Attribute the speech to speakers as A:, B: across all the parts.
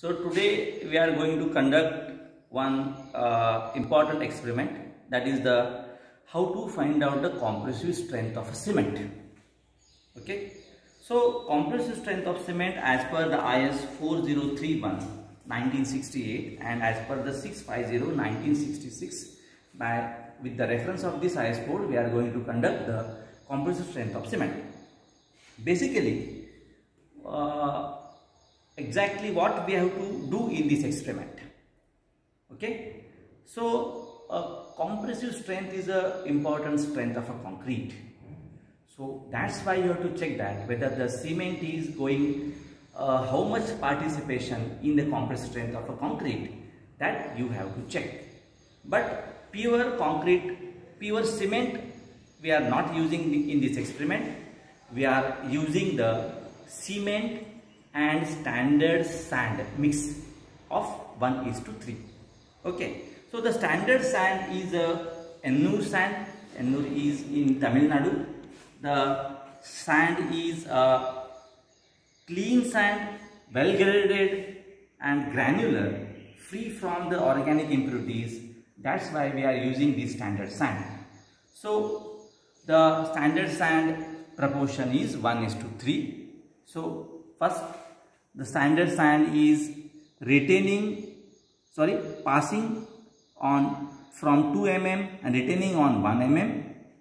A: So today we are going to conduct one uh, important experiment that is the how to find out the compressive strength of a cement. Okay. So compressive strength of cement as per the IS 4031 1968 and as per the 650 1966 by with the reference of this IS code we are going to conduct the compressive strength of cement. Basically uh, exactly what we have to do in this experiment. Okay? So a compressive strength is a important strength of a concrete. So that's why you have to check that whether the cement is going uh, how much participation in the compressive strength of a concrete that you have to check. But pure concrete pure cement we are not using in this experiment. We are using the cement and standard sand mix of 1 is to 3 okay. So the standard sand is uh, a Ennore sand. Ennore is in Tamil Nadu. The sand is a clean sand well graded and granular free from the organic impurities. That's why we are using this standard sand. So the standard sand proportion is 1 is to 3 so first the standard sand is retaining sorry passing on from 2 mm and retaining on 1 mm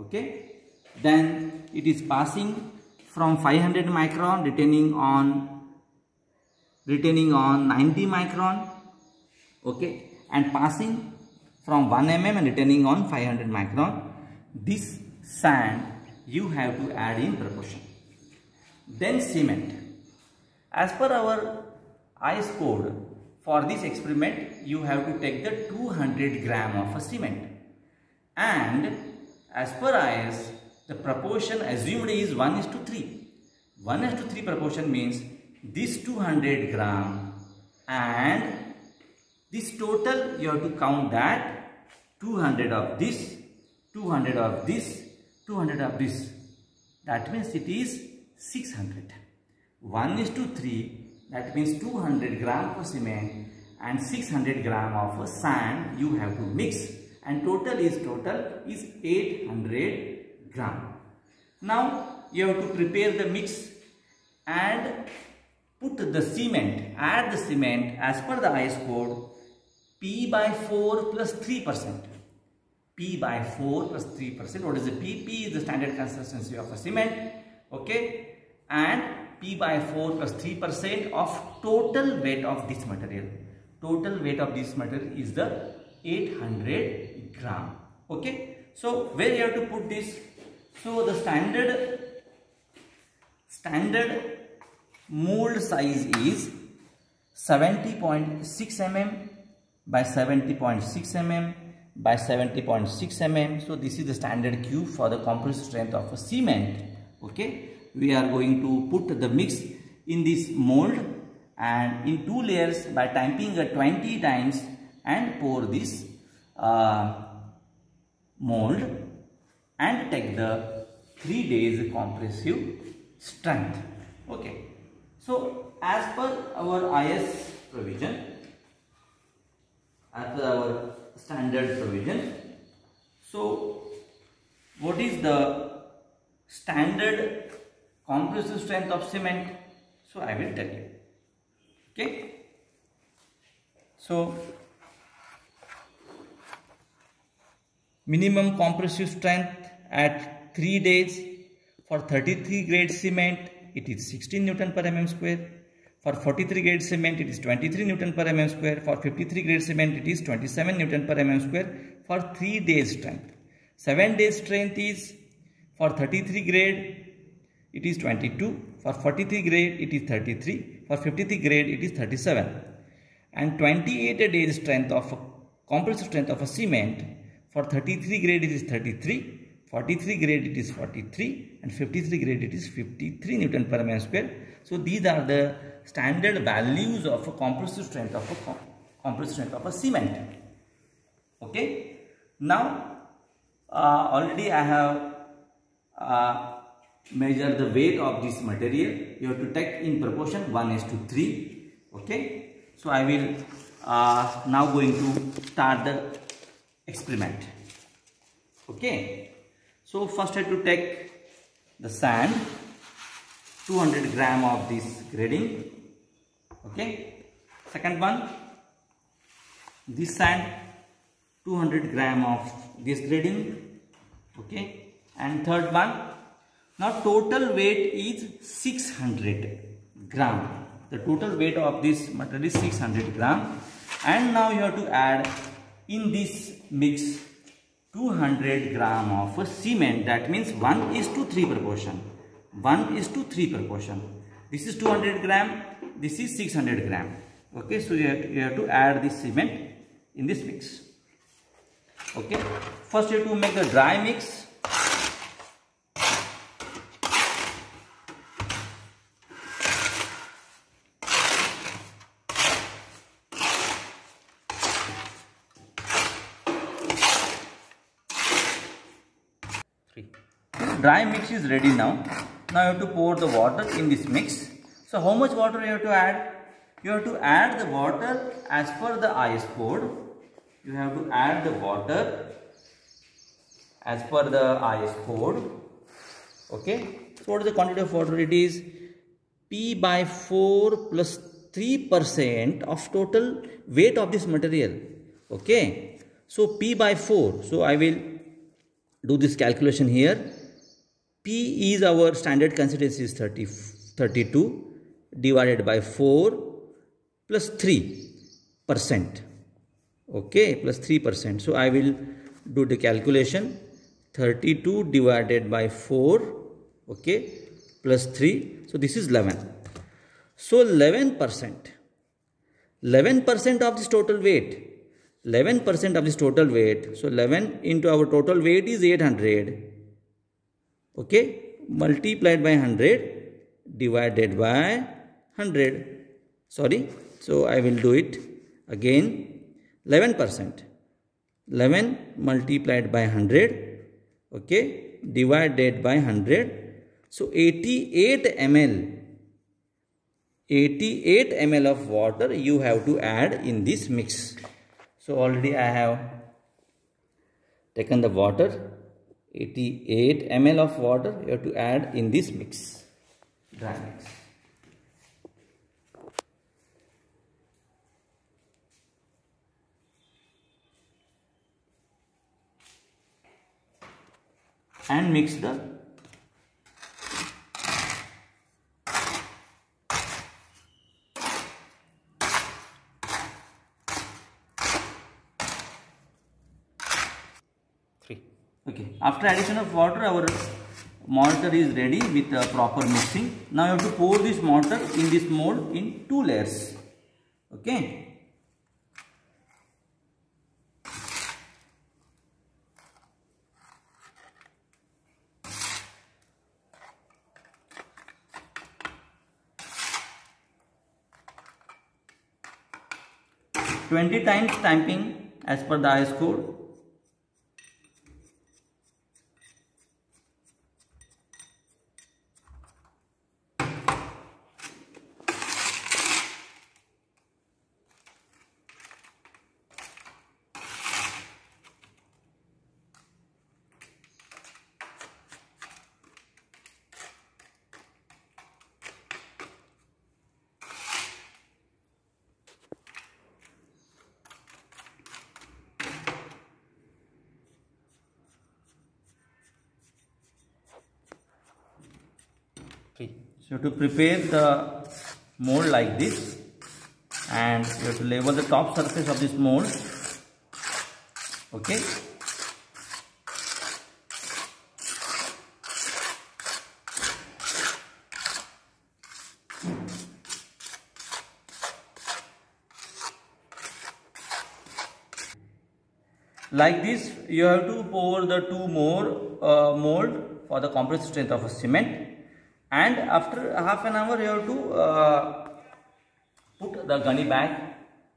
A: okay? Then it is passing from 500 micron retaining on retaining on 90 micron okay? And passing from 1 mm and retaining on 500 micron. This sand you have to add in proportion. Then cement as per our IS code, for this experiment, you have to take the 200 gram of a cement. And as per IS, the proportion assumed is 1 is to 3. 1 is to 3 proportion means this 200 gram and this total you have to count that 200 of this, 200 of this, 200 of this. That means it is 600. 1 is to 3 that means 200 gram of cement and 600 gram of sand you have to mix and total is total is 800 gram. Now you have to prepare the mix and put the cement, add the cement as per the IS code P by 4 plus 3 percent. P by 4 plus 3 percent. What is the P? P is the standard consistency of a cement. Okay. And P by 4 plus 3 percent of total weight of this material. Total weight of this material is the 800 gram. Okay. So where you have to put this? So the standard standard mold size is 70.6 mm by 70.6 mm by 70.6 mm. So this is the standard cube for the compressive strength of a cement. Okay we are going to put the mix in this mold and in two layers by tamping it 20 times and pour this uh, mold and take the 3 days compressive strength. Okay. So as per our IS provision, as per our standard provision, so what is the standard compressive strength of cement. So i will tell you. Okay? So minimum compressive strength at 3 days. For 33 grade cement it is 16 newton per mm square. For 43 grade cement it is 23 newton per mm square. For 53 grade cement it is 27 newton per mm square. For 3 days strength. 7 days strength is for 33 grade it is 22 for 43 grade it is 33 for 53 grade it is 37 and 28 days strength of compressive strength of a cement. For 33 grade it is 33 43 grade it is 43 and 53 grade it is 53 newton per mm square. So these are the standard values of a compressive strength of a compressive strength of a cement. Okay? Now uh, already i have uh, measure the weight of this material you have to take in proportion 1 is to 3 okay So I will uh, now going to start the experiment. Okay. So first I have to take the sand 200 gram of this grading. Okay. Second one this sand 200 gram of this grading okay and third one now total weight is 600 gram. The total weight of this material is 600 gram. And now you have to add in this mix 200 gram of cement. That means 1 is to 3 proportion 1 is to 3 proportion this is 200 gram. This is 600 gram. Okay so you have to, you have to add this cement in this mix. Okay first you have to make the dry mix dry mix is ready now. Now you have to pour the water in this mix. So how much water you have to add? You have to add the water as per the IS code you have to add the water as per the IS code okay? So what is the quantity of water it is? P by 4 plus 3 percent of total weight of this material. Okay? So P by 4 so I will do this calculation here P is our standard consistency is 30 32 divided by 4 plus 3 percent. Okay plus 3 percent. So I will do the calculation. 32 divided by 4 okay plus 3 so this is 11 so 11 percent. 11 percent of this total weight. 11 percent of this total weight. So 11 into our total weight is 800 okay? Multiplied by 100 divided by 100 sorry. So I will do it again. 11 percent. 11 multiplied by 100 okay? Divided by 100 so 88 ml 88 ml of water you have to add in this mix. So already I have taken the water 88 ml of water you have to add in this mix dry mix. And mix the after addition of water our mortar is ready with the proper mixing now you have to pour this mortar in this mold in two layers okay 20 times stamping as per the IS code. So to prepare the mold like this and you have to level the top surface of this mold. Okay. Like this, you have to pour the two more uh, mold for the compressive strength of a cement and after half an hour you have to uh, put the gunny bag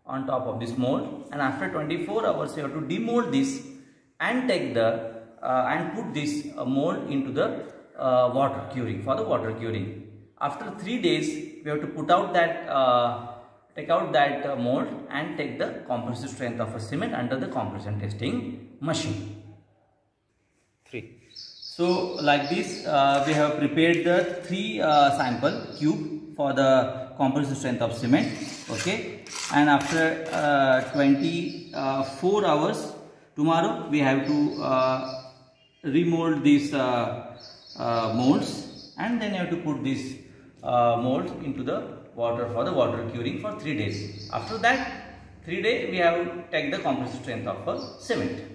A: on top of this mold and after 24 hours you have to demold this and take the uh, and put this uh, mold into the uh, water curing for the water curing after 3 days we have to put out that uh, take out that uh, mold and take the compressive strength of a cement under the compression testing machine. 3. So like this uh, we have prepared the 3 uh, sample cube for the compressive strength of cement okay and after uh, 24 hours tomorrow we have to uh, remold these uh, molds and then you have to put this mold into the water for the water curing for 3 days. After that 3 days we have to take the compressive strength of cement.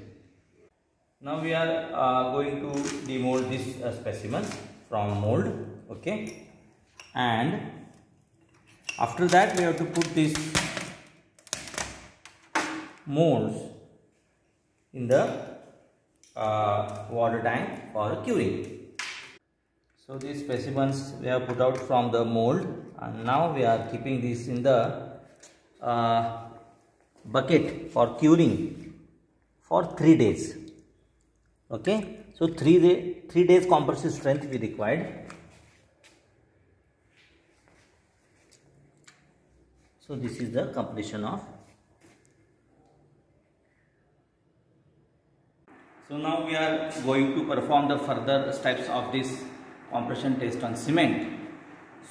A: Now we are uh, going to demold this uh, specimens from mold okay and after that we have to put this molds in the uh, water tank for curing. So these specimens we have put out from the mold and now we are keeping this in the uh, bucket for curing for 3 days. Okay. So 3, day, 3 days compressive strength we required. So this is the completion of So now we are going to perform the further steps of this compression test on cement.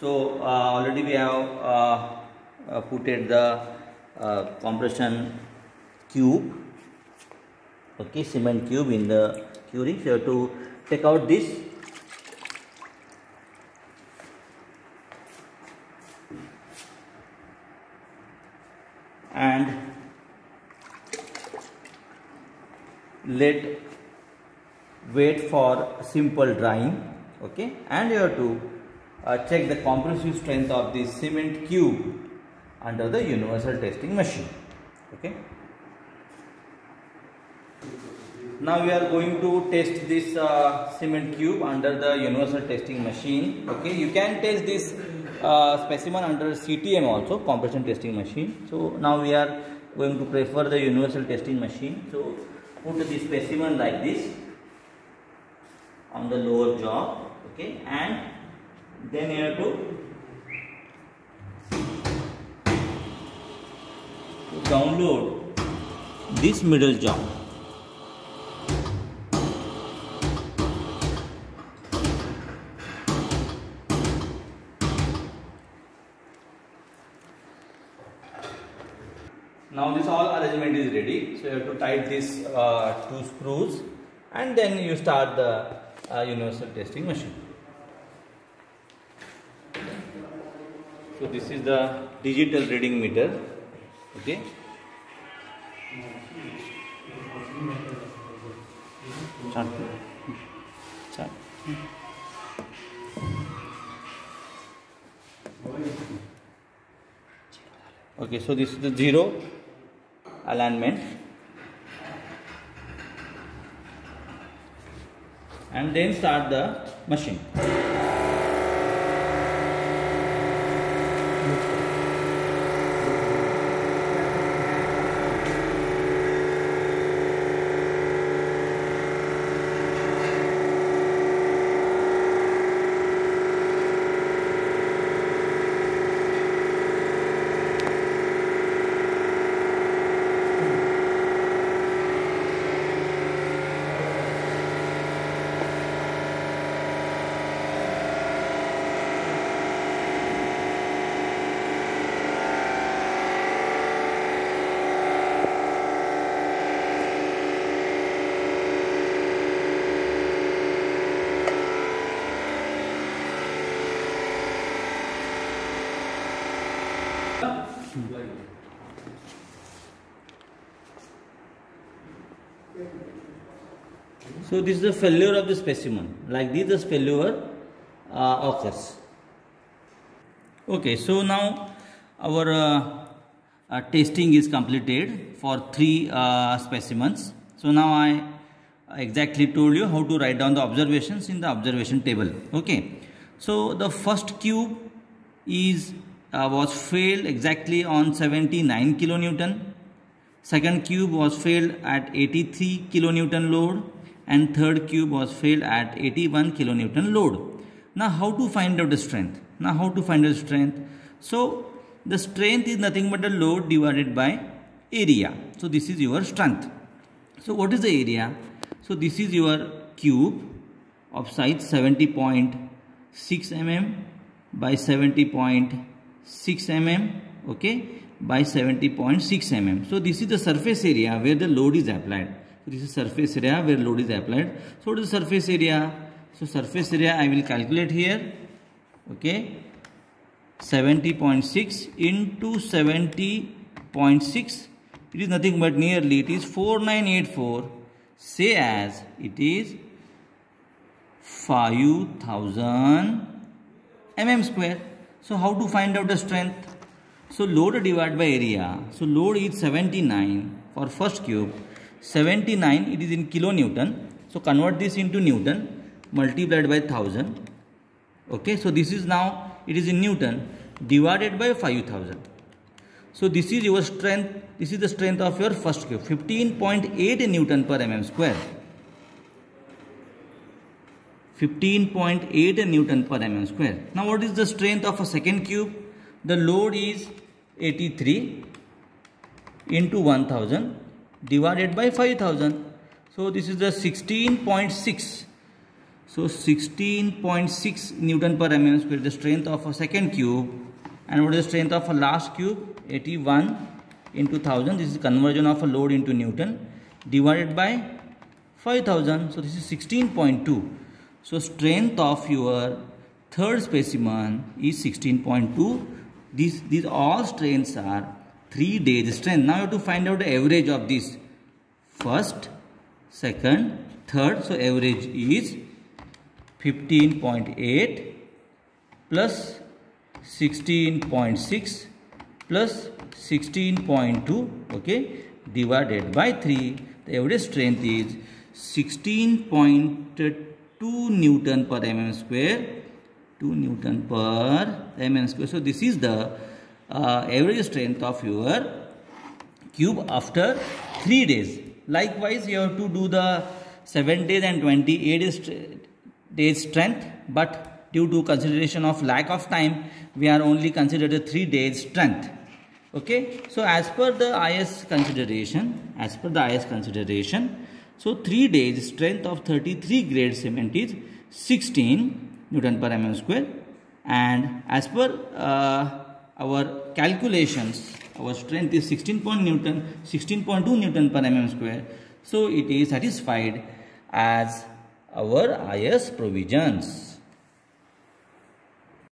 A: So uh, already we have uh, uh, putted the uh, compression cube, okay, cement cube in the curing. So you have to take out this and let wait for simple drying okay and you have to uh, check the compressive strength of the cement cube under the universal testing machine okay now we are going to test this uh, cement cube under the universal testing machine. Okay you can test this uh, specimen under CTM also compression testing machine. So now we are going to prefer the universal testing machine. So put the specimen like this on the lower jaw okay and then you have to, to download this middle jaw to tight these uh, two screws and then you start the uh, universal testing machine So this is the digital reading meter. Okay. Okay, so this is the zero alignment. And then start the machine. So this is the failure of the specimen. Like this the failure uh, occurs. Okay, so now our uh, uh, testing is completed for three uh, specimens. So now I exactly told you how to write down the observations in the observation table. Okay, so the first cube is uh, was failed exactly on 79 kilonewton. Second cube was failed at 83 kilonewton load and third cube was failed at 81 kilonewton load. Now how to find out the strength? Now how to find out the strength? So the strength is nothing but the load divided by area. So this is your strength. So what is the area? So this is your cube of size 70.6 mm by 70.6 mm okay by 70.6 mm. So this is the surface area where the load is applied. So this is surface area where load is applied. So what is the surface area? So surface area I will calculate here. Okay. 70.6 into 70.6 it is nothing but nearly it is 4984 say as it is 5000 mm square so how to find out the strength so load divided by area. So load is 79 for first cube. 79 it is in kilonewton. So convert this into Newton multiplied by 1000. Okay. So this is now it is in Newton divided by 5000. So this is your strength. This is the strength of your first cube. 15.8 Newton per mm square. 15.8 Newton per mm square. Now what is the strength of a second cube? The load is 83 into 1000 divided by 5000 so this is the 16.6 so 16.6 newton per mm square the strength of a second cube. And what is the strength of a last cube? 81 into 1000 this is conversion of a load into newton divided by 5000 so this is 16.2 so strength of your third specimen is 16.2 these, these all strengths are 3 days strength. Now you have to find out the average of this. First, second, third. So average is 15.8 plus 16.6 plus 16.2 okay divided by 3 the average strength is 16.2 newton per mm square 2 Newton per mm square. So this is the uh, average strength of your cube after 3 days. Likewise, you have to do the 7 days and 28 days strength. But due to consideration of lack of time, we are only considered the 3 days strength. Okay. So as per the IS consideration, as per the IS consideration, so 3 days strength of 33 grade cement is 16 Newton per mm square. And as per uh, our calculations our strength is 16 point Newton 16.2 Newton per mm square. So it is satisfied as our IS provisions